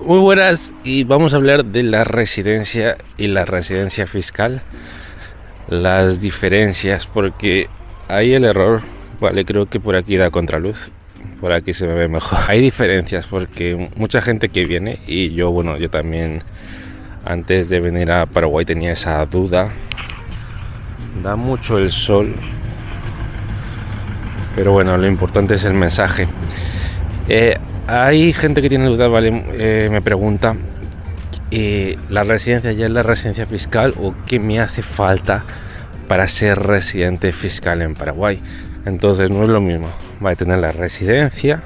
Muy buenas y vamos a hablar de la residencia y la residencia fiscal. Las diferencias, porque hay el error, vale, creo que por aquí da contraluz, por aquí se me ve mejor. Hay diferencias porque mucha gente que viene y yo, bueno, yo también antes de venir a Paraguay tenía esa duda. Da mucho el sol, pero bueno, lo importante es el mensaje. Eh, hay gente que tiene dudas, ¿vale? Eh, me pregunta, eh, ¿la residencia ya es la residencia fiscal o qué me hace falta para ser residente fiscal en Paraguay? Entonces no es lo mismo, va a tener la residencia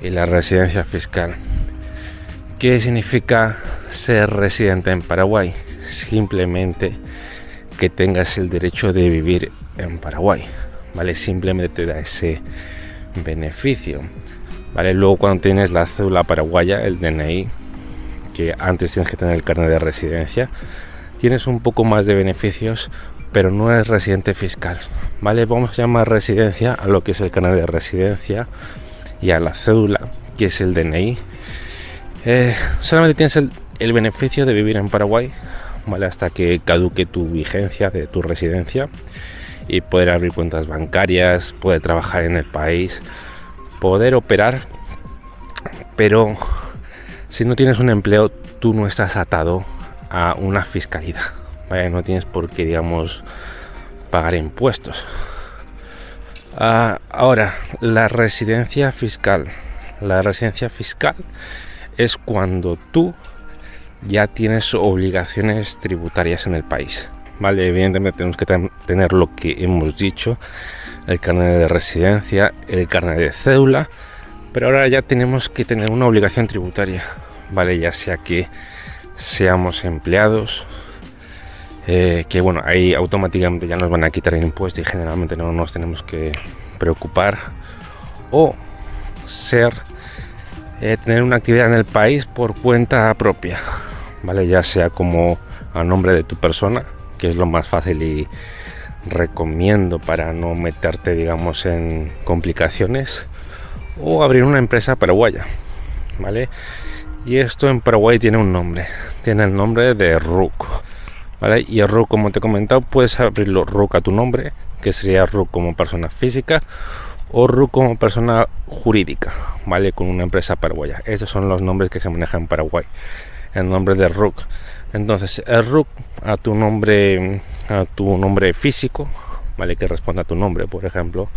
y la residencia fiscal. ¿Qué significa ser residente en Paraguay? Simplemente que tengas el derecho de vivir en Paraguay, ¿vale? Simplemente te da ese beneficio. Luego cuando tienes la cédula paraguaya, el DNI, que antes tienes que tener el carnet de residencia, tienes un poco más de beneficios, pero no eres residente fiscal, ¿vale? Vamos a llamar residencia a lo que es el carnet de residencia y a la cédula, que es el DNI. Eh, solamente tienes el, el beneficio de vivir en Paraguay, ¿vale? Hasta que caduque tu vigencia de tu residencia y poder abrir cuentas bancarias, poder trabajar en el país, poder operar, pero si no tienes un empleo, tú no estás atado a una fiscalidad. Vaya, no tienes por qué, digamos, pagar impuestos. Ah, ahora, la residencia fiscal. La residencia fiscal es cuando tú ya tienes obligaciones tributarias en el país. Vale, evidentemente tenemos que tener lo que hemos dicho, el carnet de residencia, el carnet de cédula, pero ahora ya tenemos que tener una obligación tributaria, ¿vale? Ya sea que seamos empleados, eh, que bueno, ahí automáticamente ya nos van a quitar el impuesto y generalmente no nos tenemos que preocupar, o ser, eh, tener una actividad en el país por cuenta propia, ¿vale? Ya sea como a nombre de tu persona, que es lo más fácil y recomiendo para no meterte, digamos, en complicaciones, o abrir una empresa paraguaya, ¿vale? Y esto en Paraguay tiene un nombre, tiene el nombre de RUC, ¿vale? Y el RUC, como te he comentado, puedes abrirlo RUC a tu nombre, que sería RUC como persona física, o RUC como persona jurídica, ¿vale? Con una empresa paraguaya. Esos son los nombres que se manejan en Paraguay. El nombre de RUC entonces, el RUC a tu nombre, a tu nombre físico, ¿vale? Que responda a tu nombre, por ejemplo,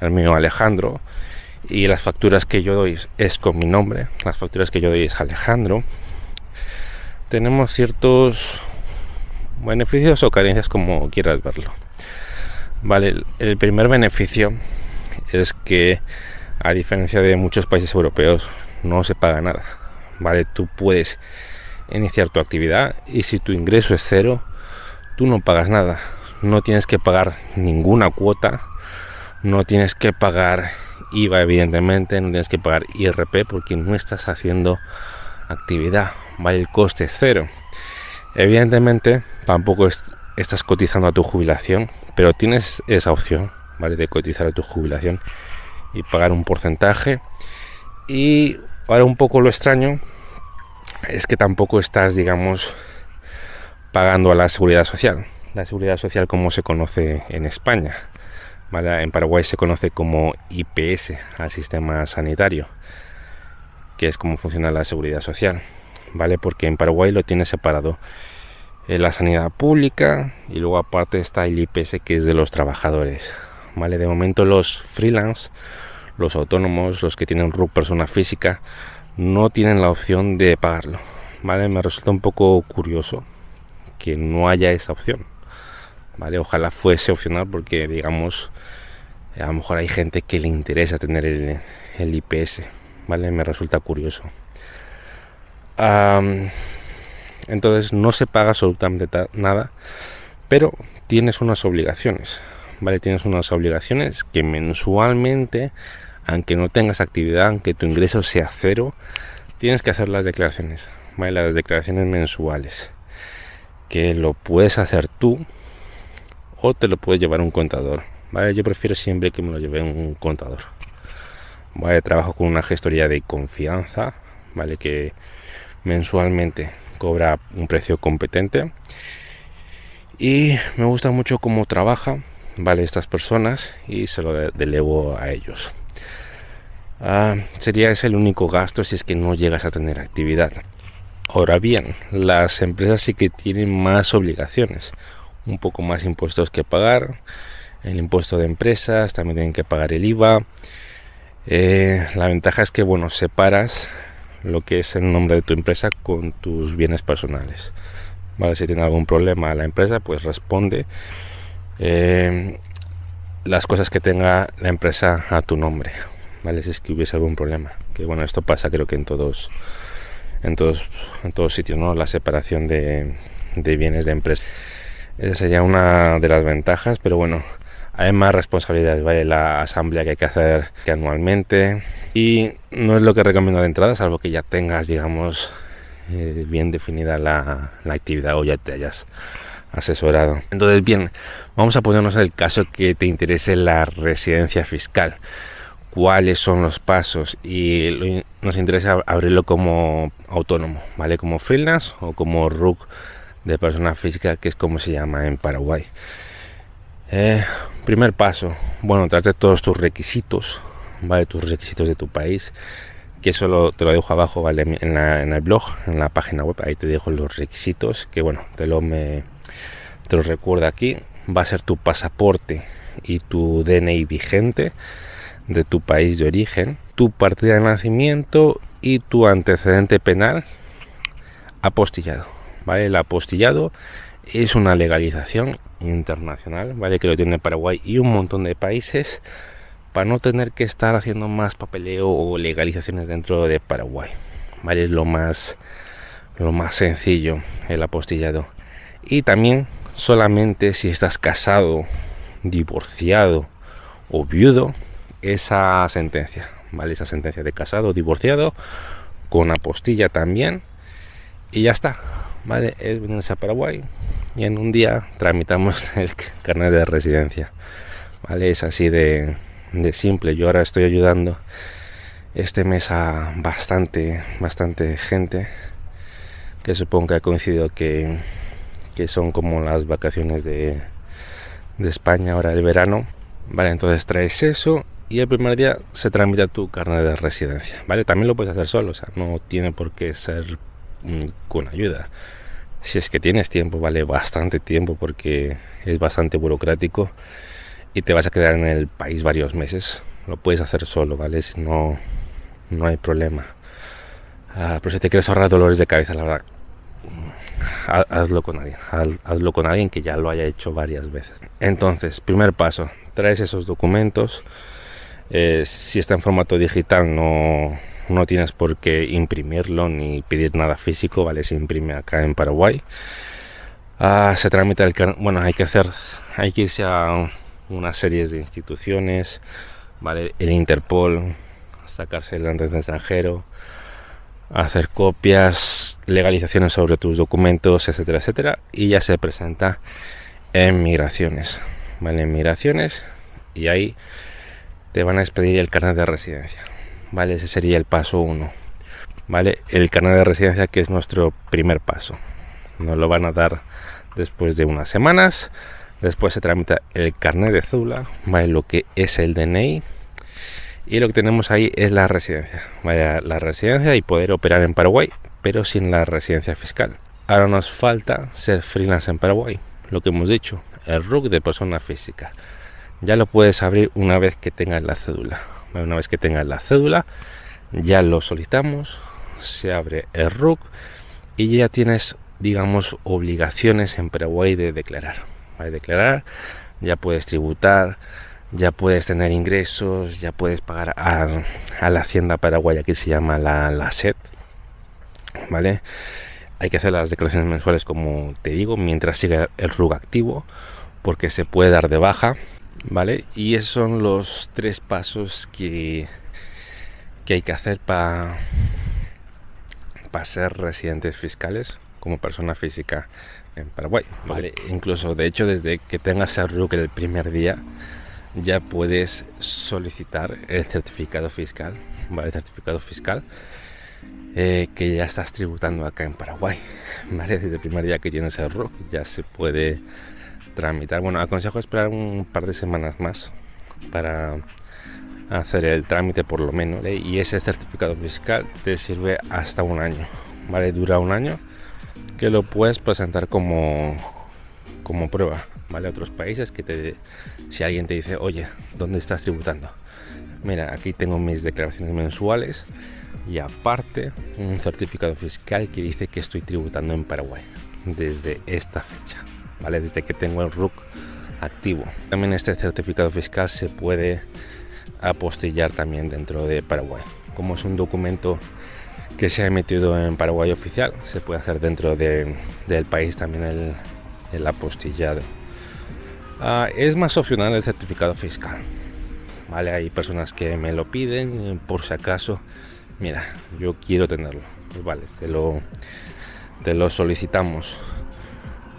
el mío Alejandro, y las facturas que yo doy es con mi nombre, las facturas que yo doy es Alejandro. Tenemos ciertos beneficios o carencias como quieras verlo. Vale, el primer beneficio es que a diferencia de muchos países europeos no se paga nada. Vale, tú puedes iniciar tu actividad y si tu ingreso es cero, tú no pagas nada. No tienes que pagar ninguna cuota, no tienes que pagar IVA evidentemente, no tienes que pagar IRP porque no estás haciendo actividad, vale el coste cero. Evidentemente tampoco estás cotizando a tu jubilación, pero tienes esa opción, ¿vale? De cotizar a tu jubilación y pagar un porcentaje. Y ahora un poco lo extraño es que tampoco estás, digamos, pagando a la seguridad social. La seguridad social como se conoce en España. En Paraguay se conoce como IPS, al sistema sanitario, que es como funciona la seguridad social. ¿Vale? Porque en Paraguay lo tiene separado eh, la sanidad pública y luego aparte está el IPS que es de los trabajadores. ¿Vale? De momento los freelance, los autónomos, los que tienen RUC persona física, no tienen la opción de pagarlo. ¿Vale? Me resulta un poco curioso que no haya esa opción. ¿Vale? Ojalá fuese opcional porque digamos a lo mejor hay gente que le interesa tener el, IPS. ¿Vale? Me resulta curioso. entonces no se paga absolutamente nada, pero tienes unas obligaciones. ¿Vale? Tienes unas obligaciones que mensualmente aunque no tengas actividad, aunque tu ingreso sea cero, tienes que hacer las declaraciones, las declaraciones mensuales, que lo puedes hacer tú o te lo puedes llevar un contador. ¿vale? Yo prefiero siempre que me lo lleve un contador. ¿vale? Trabajo con una gestoría de confianza, ¿vale? Que mensualmente cobra un precio competente y me gusta mucho cómo trabaja, ¿vale? Estas personas y se lo delego a ellos. Ah, sería ese el único gasto si es que no llegas a tener actividad. Ahora bien, las empresas sí que tienen más obligaciones, un poco más impuestos que pagar, el impuesto de empresas, también tienen que pagar el IVA. Eh, la ventaja es que, bueno, separas lo que es el nombre de tu empresa con tus bienes personales. ¿Vale? Si tiene algún problema la empresa, pues responde eh, las cosas que tenga la empresa a tu nombre. ¿Vale? Si es que hubiese algún problema. Que bueno, esto pasa creo que en todos en todos en todos sitios, ¿no? La separación de, de bienes de empresa. Esa sería una de las ventajas, pero bueno, hay más responsabilidades, ¿vale? La asamblea que hay que hacer anualmente y no es lo que recomiendo de entrada, salvo que ya tengas, digamos, eh, bien definida la, la, actividad o ya te hayas asesorado. Entonces, bien, vamos a ponernos el caso que te interese la residencia fiscal. ¿Cuáles son los pasos? Y nos interesa abrirlo como autónomo, ¿vale? Como freelance o como RUC de persona física, que es como se llama en Paraguay. Eh, primer paso, bueno, trate todos tus requisitos, ¿vale? Tus requisitos de tu país, que eso te lo dejo abajo, ¿vale? En, el blog, en la página web, ahí te dejo los requisitos, que bueno, te lo, me, te lo recuerdo aquí. Va a ser tu pasaporte y tu DNI vigente de tu país de origen, tu partida de nacimiento y tu antecedente penal apostillado, ¿vale? El apostillado es una legalización internacional, ¿vale? Que lo tiene Paraguay y un montón de países para no tener que estar haciendo más papeleo o legalizaciones dentro de Paraguay. ¿Vale? Es lo más lo más sencillo el apostillado. Y también solamente si estás casado, divorciado o viudo, esa sentencia, ¿vale? Esa sentencia de casado, divorciado, con apostilla también. Y ya está, ¿vale? Es venirse a Paraguay, y en un día tramitamos el carnet de residencia. ¿Vale? Es así de, simple. Yo ahora estoy ayudando este mes a bastante, bastante gente que supongo que ha coincidido que, que son como las vacaciones de, de España ahora el verano. Vale, entonces traes eso y el primer día se tramita tu carnet de residencia. Vale, también lo puedes hacer solo, o sea, no tiene por qué ser mm, con ayuda si es que tienes tiempo, vale bastante tiempo porque es bastante burocrático y te vas a quedar en el país varios meses. Lo puedes hacer solo, ¿vale? Si no, no hay problema. Ah, pero si te quieres ahorrar dolores de cabeza, la verdad, hazlo con alguien. hazlo con alguien que ya lo haya hecho varias veces. Entonces, primer paso, traes esos documentos. Eh, si está en formato digital, no, no tienes por qué imprimirlo ni pedir nada físico, ¿vale? Se imprime acá en Paraguay. Ah, se tramita el bueno, hay que hacer, hay que irse a una serie de instituciones, ¿vale? El Interpol, sacarse el antes extranjero, hacer copias, legalizaciones sobre tus documentos, etcétera, etcétera, y ya se presenta en migraciones, ¿vale? En migraciones, y ahí te van a expedir el carnet de residencia. ¿vale? Ese sería el paso 1. ¿Vale? El carnet de residencia que es nuestro primer paso. Nos lo van a dar después de unas semanas. Después se tramita el carnet de Zula, ¿vale? Lo que es el DNI. Y lo que tenemos ahí es la residencia. Vaya, la residencia y poder operar en Paraguay, pero sin la residencia fiscal. Ahora nos falta ser freelance en Paraguay. Lo que hemos dicho, el RUC de persona física. Ya lo puedes abrir una vez que tengas la cédula. Una vez que tengas la cédula, ya lo solicitamos, se abre el RUC y ya tienes, digamos, obligaciones en Paraguay de declarar. De declarar, ya puedes tributar, ya puedes tener ingresos, ya puedes pagar a, la hacienda paraguaya que se llama la, la SET. ¿Vale? Hay que hacer las declaraciones mensuales, como te digo, mientras siga el RUC activo, porque se puede dar de baja ¿vale? Y esos son los tres pasos que, que hay que hacer para ser residentes fiscales como persona física en Paraguay, ¿vale? Incluso, de hecho, desde que tengas el RUC el primer día, ya puedes solicitar el certificado fiscal, ¿vale? El certificado fiscal eh, que ya estás tributando acá en Paraguay. ¿vale? Desde el primer día que tienes el RUC ya se puede tramitar. Bueno, aconsejo esperar un par de semanas más para hacer el trámite por lo menos. Y ese certificado fiscal te sirve hasta un año. ¿Vale? Dura un año que lo puedes presentar como, como prueba. ¿Vale? Otros países que te... Si alguien te dice, oye, ¿dónde estás tributando? Mira, aquí tengo mis declaraciones mensuales y aparte un certificado fiscal que dice que estoy tributando en Paraguay desde esta fecha, Desde que tengo el RUC activo. También este certificado fiscal se puede apostillar también dentro de Paraguay. Como es un documento que se ha emitido en Paraguay oficial, se puede hacer dentro del país también el, apostillado. Ah, es más opcional el certificado fiscal. ¿vale? Hay personas que me lo piden por si acaso mira, yo quiero tenerlo, pues vale, lo, te lo solicitamos.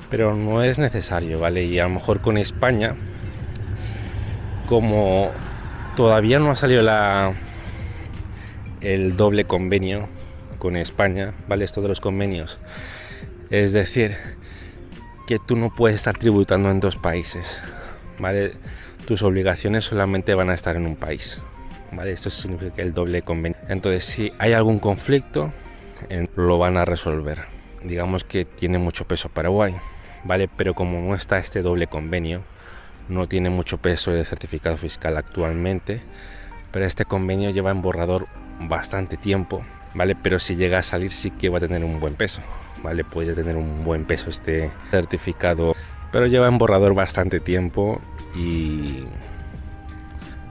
Pero no es necesario, ¿vale? Y a lo mejor con España, como todavía no ha salido la, el doble convenio con España, ¿vale? Esto de los convenios. Es decir, que tú no puedes estar tributando en dos países, ¿vale? Tus obligaciones solamente van a estar en un país. ¿vale? Esto significa el doble convenio. Entonces, si hay algún conflicto, lo van a resolver. Digamos que tiene mucho peso Paraguay, ¿vale? Pero como no está este doble convenio, no tiene mucho peso el certificado fiscal actualmente, pero este convenio lleva en borrador bastante tiempo, ¿vale? Pero si llega a salir sí que va a tener un buen peso, ¿vale? Puede tener un buen peso este certificado, pero lleva en borrador bastante tiempo y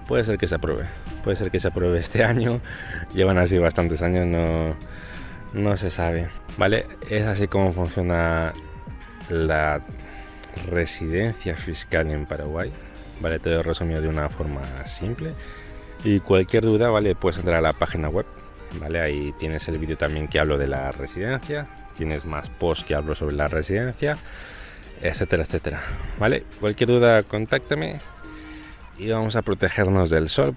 puede ser que se apruebe puede ser que se apruebe este año. Llevan así bastantes años, no, no se sabe. ¿Vale? Es así como funciona la residencia fiscal en Paraguay. Vale, te lo resumido de una forma simple. Y cualquier duda, vale, puedes entrar a la página web. Vale, ahí tienes el vídeo también que hablo de la residencia. Tienes más posts que hablo sobre la residencia, etcétera, etcétera. Vale, cualquier duda, contáctame y vamos a protegernos del sol.